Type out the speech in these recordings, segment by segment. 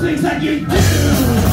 things that you do.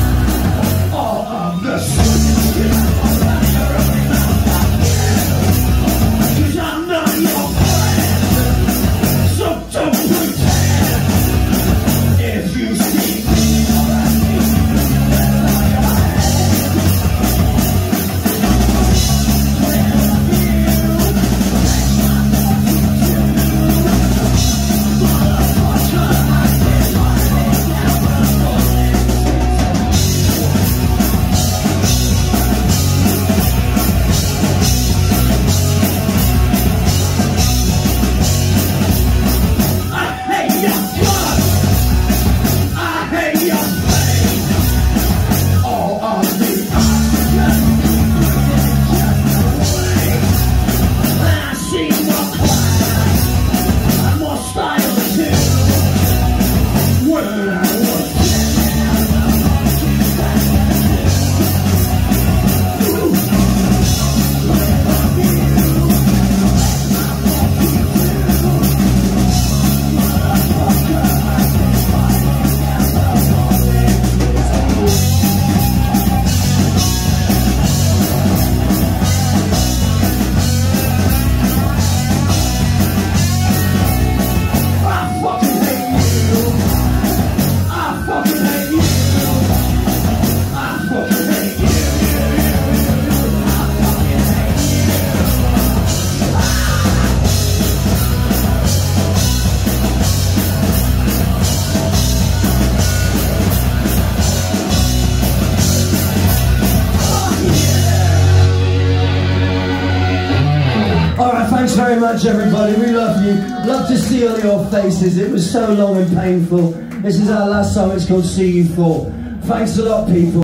Thanks very much, everybody. We love you. Love to see all your faces. It was so long and painful. This is our last song. It's called See You Fall. Thanks a lot, people.